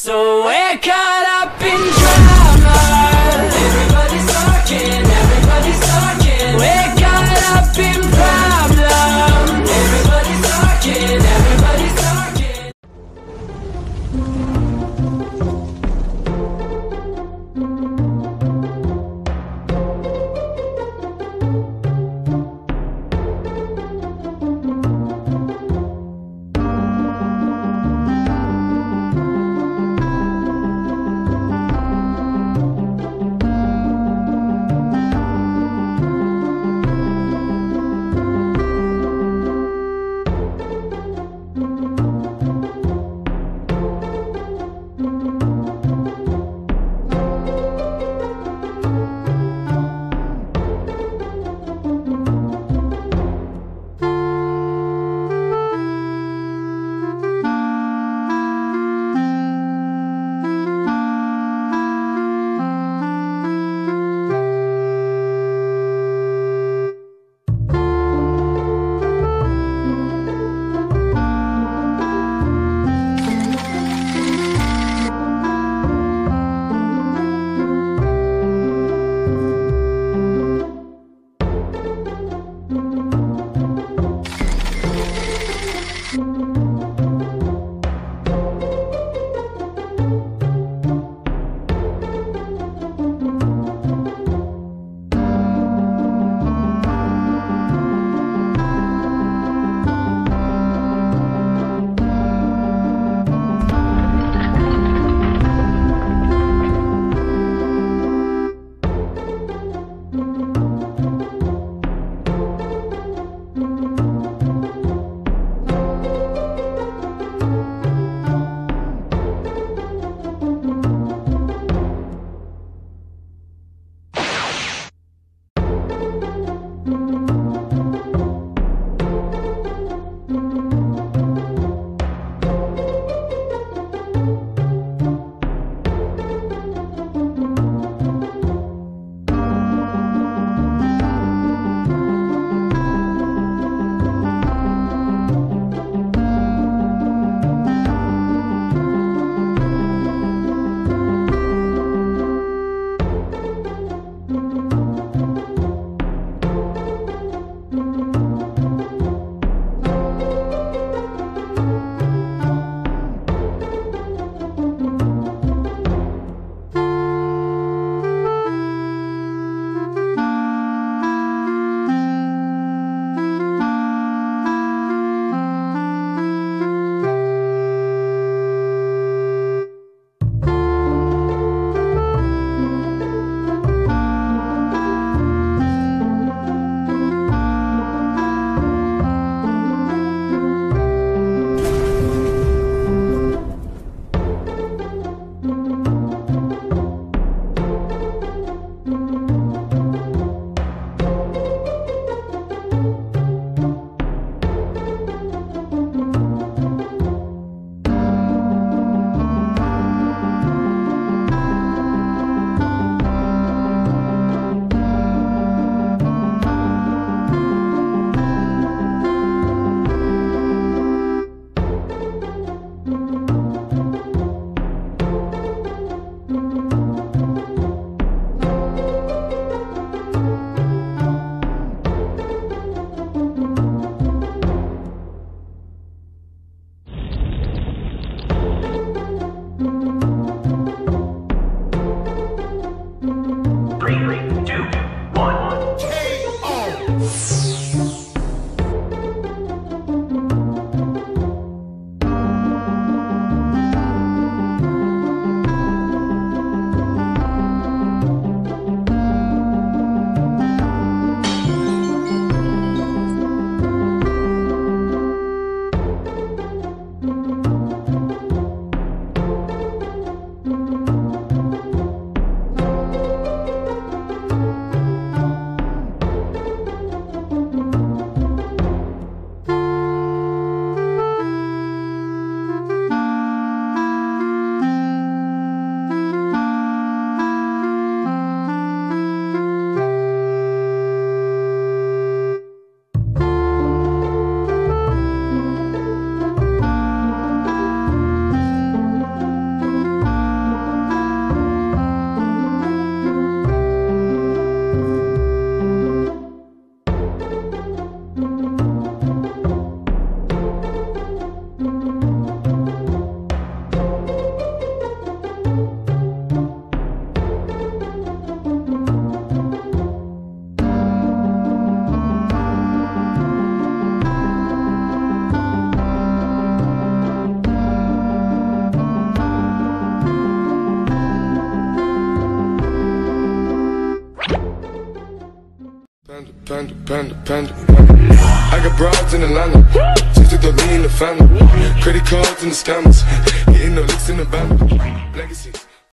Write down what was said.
So we're up Panda, panda, panda, panda. I got broads in Atlanta. Just took the in the family. Credit cards and the scammers. Hitting the licks in the band. Legacy.